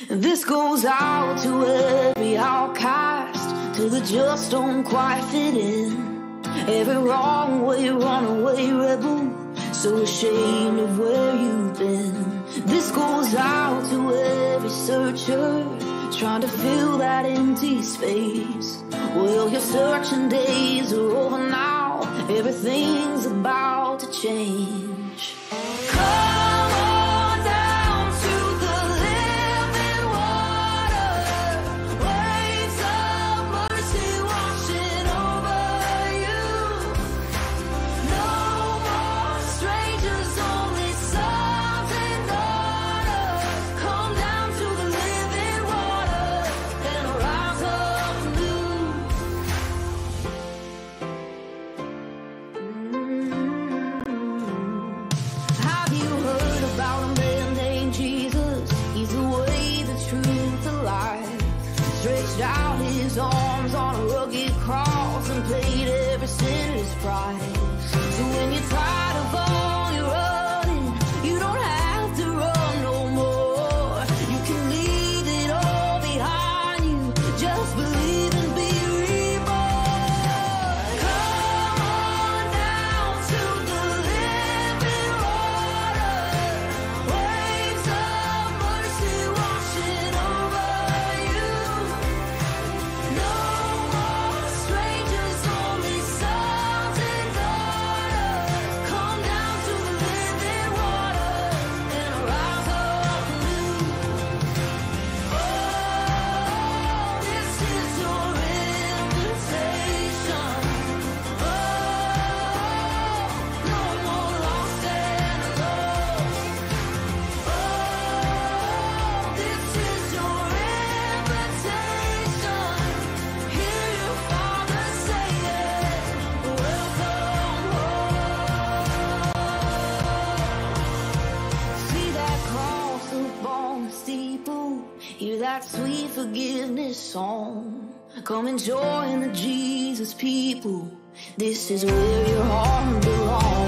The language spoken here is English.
This goes out to every outcast, to the just don't quite fit in. Every wrong way, runaway rebel, so ashamed of where you've been. This goes out to every searcher, trying to fill that empty space. Well, your searching days are over now, everything's about to change. Played every sinner's pride. forgiveness song. Come and join the Jesus people. This is where your heart belongs.